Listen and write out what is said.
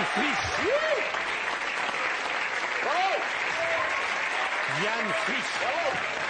Jan Frisch. Jan Frisch.